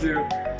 do.